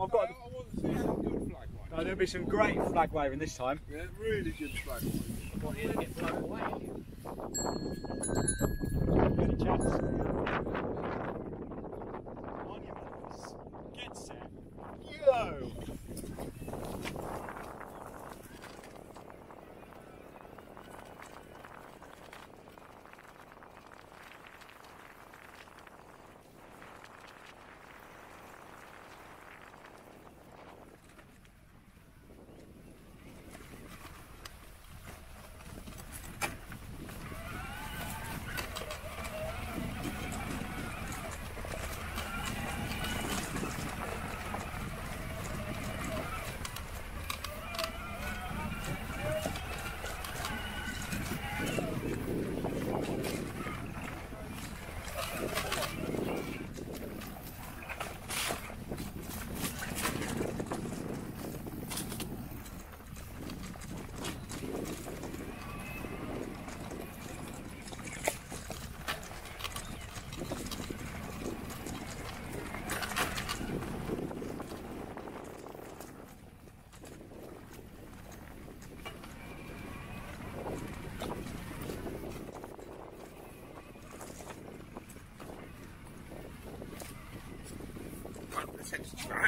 I've got. Oh, there'll be some great flag waving this time. Yeah, really good flag. Got here to get. Any chance? On your marks. Get set. Go! Christ.